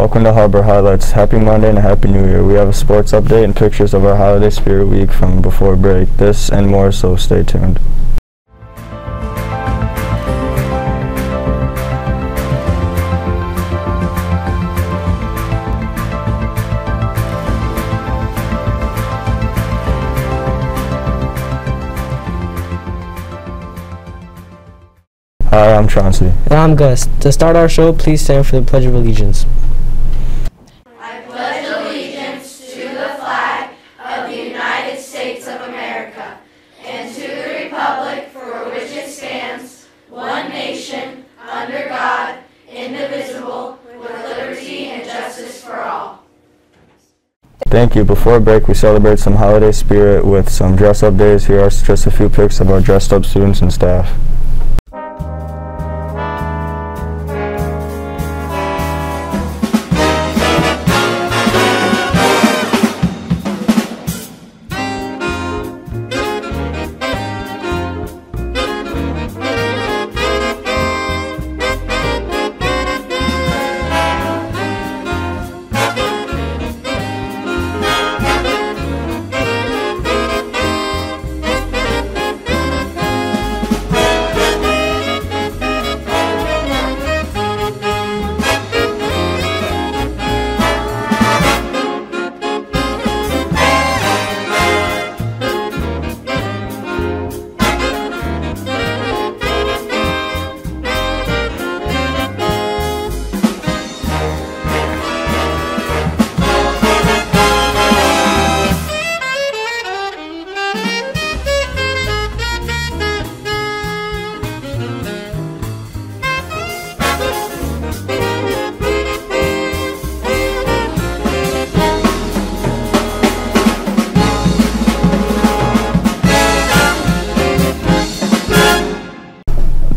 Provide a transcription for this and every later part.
Welcome to Harbor Highlights. Happy Monday and a Happy New Year. We have a sports update and pictures of our Holiday Spirit Week from before break. This and more, so stay tuned. Hi, I'm Chauncey. And I'm Gus. To start our show, please stand for the Pledge of Allegiance. Thank you. Before break, we celebrate some holiday spirit with some dress up days. Here are just a few pics of our dressed up students and staff.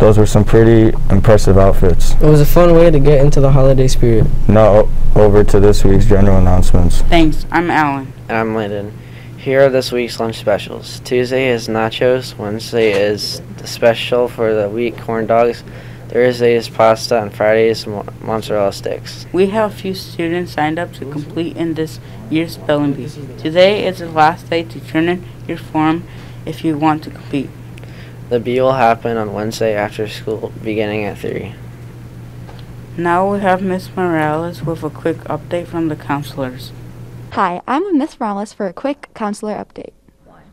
Those were some pretty impressive outfits. It was a fun way to get into the holiday spirit. Now o- over to this week's general announcements. Thanks. I'm Alan. And I'm Landon. Here are this week's lunch specials. Tuesday is nachos. Wednesday is the special for the week corn dogs. Thursday is pasta, and Friday is mo- mozzarella sticks. We have a few students signed up to complete in this year's spelling bee. Today is the last day to turn in your form if you want to compete. The bee will happen on Wednesday after school, beginning at 3. Now we have Miss Morales with a quick update from the counselors. Hi, I'm Miss Morales for a quick counselor update.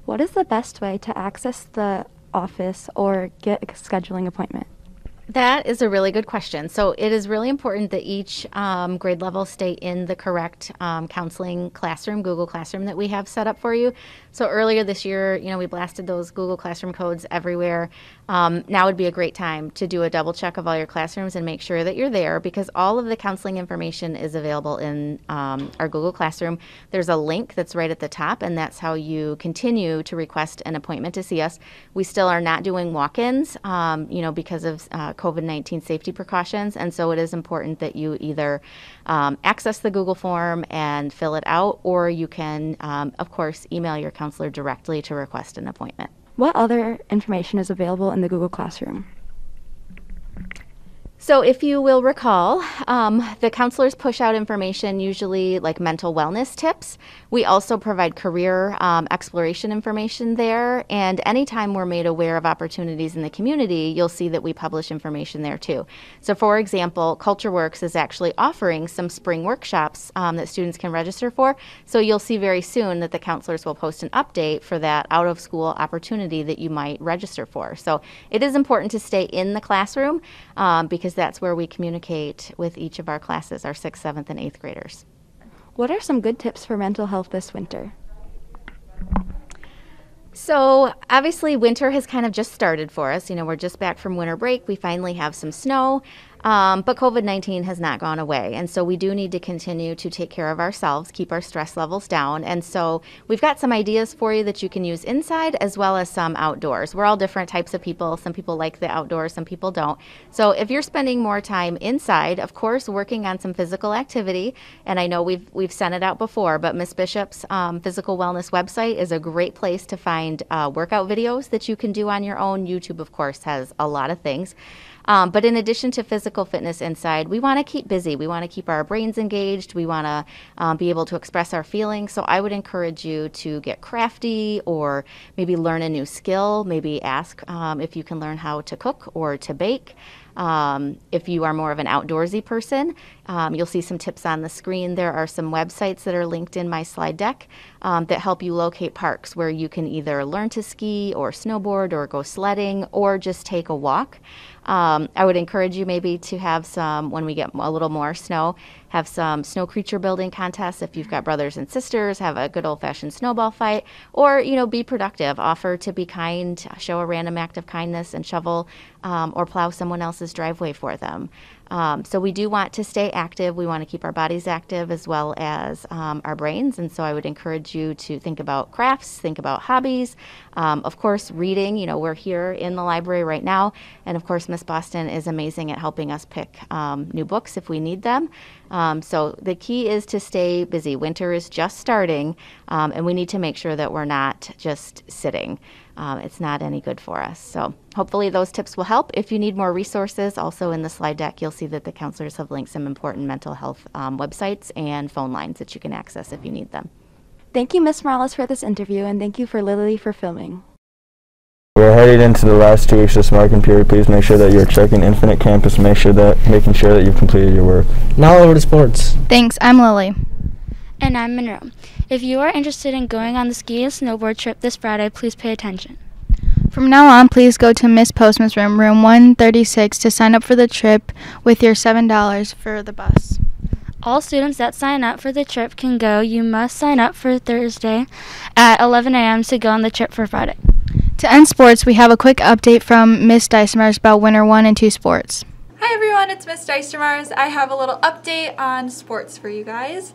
What is the best way to access the office or get a scheduling appointment? That is a really good question. So it is really important that each um, grade level stay in the correct um, counseling classroom, Google Classroom that we have set up for you. So earlier this year, you know, we blasted those Google Classroom codes everywhere. Um, now would be a great time to do a double check of all your classrooms and make sure that you're there because all of the counseling information is available in um, our Google Classroom. There's a link that's right at the top, and that's how you continue to request an appointment to see us. We still are not doing walk-ins, um, you know, because of uh, COVID-19 safety precautions, and so it is important that you either um, access the Google form and fill it out, or you can, um, of course, email your counselor directly to request an appointment. What other information is available in the Google Classroom? So, if you will recall, um, the counselors push out information usually like mental wellness tips. We also provide career um, exploration information there. And anytime we're made aware of opportunities in the community, you'll see that we publish information there too. So, for example, CultureWorks is actually offering some spring workshops um, that students can register for. So, you'll see very soon that the counselors will post an update for that out of school opportunity that you might register for. So, it is important to stay in the classroom um, because that's where we communicate with each of our classes, our sixth, seventh, and eighth graders. What are some good tips for mental health this winter? So, obviously, winter has kind of just started for us. You know, we're just back from winter break. We finally have some snow. Um, but COVID 19 has not gone away. And so we do need to continue to take care of ourselves, keep our stress levels down. And so we've got some ideas for you that you can use inside as well as some outdoors. We're all different types of people. Some people like the outdoors, some people don't. So if you're spending more time inside, of course, working on some physical activity, and I know we've, we've sent it out before, but Miss Bishop's um, physical wellness website is a great place to find uh, workout videos that you can do on your own. YouTube, of course, has a lot of things. Um, but in addition to physical fitness inside, we want to keep busy. We want to keep our brains engaged. We want to um, be able to express our feelings. So I would encourage you to get crafty or maybe learn a new skill. Maybe ask um, if you can learn how to cook or to bake. Um, if you are more of an outdoorsy person, um, you'll see some tips on the screen. There are some websites that are linked in my slide deck um, that help you locate parks where you can either learn to ski or snowboard or go sledding or just take a walk. Um, I would encourage you maybe to have some, when we get a little more snow, have some snow creature building contests. If you've got brothers and sisters, have a good old fashioned snowball fight, or, you know, be productive. Offer to be kind, show a random act of kindness, and shovel um, or plow someone else's driveway for them. Um, so we do want to stay active. We want to keep our bodies active as well as um, our brains. And so I would encourage you to think about crafts, think about hobbies. Um, of course, reading. You know, we're here in the library right now, and of course, Miss Boston is amazing at helping us pick um, new books if we need them. Um, so the key is to stay busy. Winter is just starting, um, and we need to make sure that we're not just sitting. Um, it's not any good for us. So hopefully those tips will help. If you need more resources, also in the slide deck, you'll see that the counselors have linked some important mental health um, websites and phone lines that you can access if you need them. Thank you, Ms. Morales, for this interview, and thank you for Lily for filming. We're headed into the last two weeks of this marking period. Please make sure that you're checking Infinite Campus. Make sure that making sure that you've completed your work. Now over to sports. Thanks, I'm Lily. And I'm Monroe. If you are interested in going on the ski and snowboard trip this Friday, please pay attention. From now on, please go to Miss Postma's room, room 136, to sign up for the trip with your $7 for the bus. All students that sign up for the trip can go. You must sign up for Thursday at 11 a.m. to go on the trip for Friday. To end sports, we have a quick update from Miss Dysmars about Winter 1 and 2 sports. Hi everyone, it's Miss Dysmars. I have a little update on sports for you guys.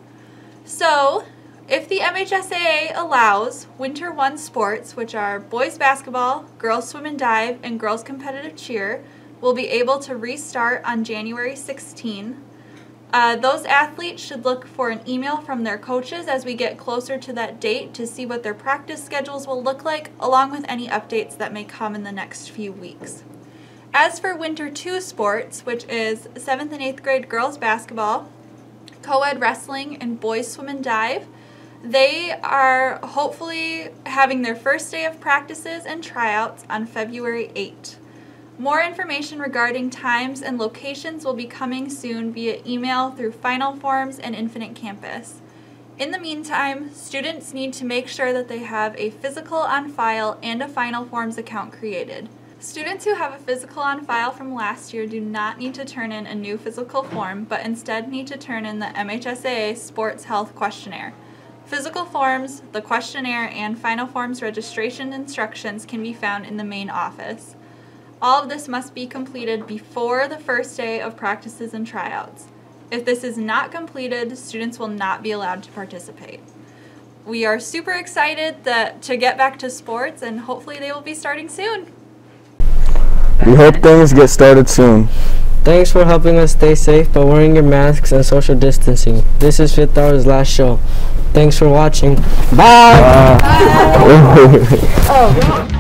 So, if the MHSAA allows Winter 1 sports, which are boys basketball, girls swim and dive, and girls competitive cheer, will be able to restart on January 16. Uh, those athletes should look for an email from their coaches as we get closer to that date to see what their practice schedules will look like, along with any updates that may come in the next few weeks. As for Winter 2 sports, which is 7th and 8th grade girls basketball, co-ed wrestling, and boys swim and dive, they are hopefully having their first day of practices and tryouts on February 8. More information regarding times and locations will be coming soon via email through Final Forms and Infinite Campus. In the meantime, students need to make sure that they have a physical on file and a Final Forms account created. Students who have a physical on file from last year do not need to turn in a new physical form, but instead need to turn in the MHSAA Sports Health Questionnaire. Physical forms, the questionnaire, and Final Forms registration instructions can be found in the main office. All of this must be completed before the first day of practices and tryouts. If this is not completed, students will not be allowed to participate. We are super excited that to get back to sports and hopefully they will be starting soon. We hope things get started soon. Thanks for helping us stay safe by wearing your masks and social distancing. This is Fifth Hour's last show. Thanks for watching. Bye! Bye. oh,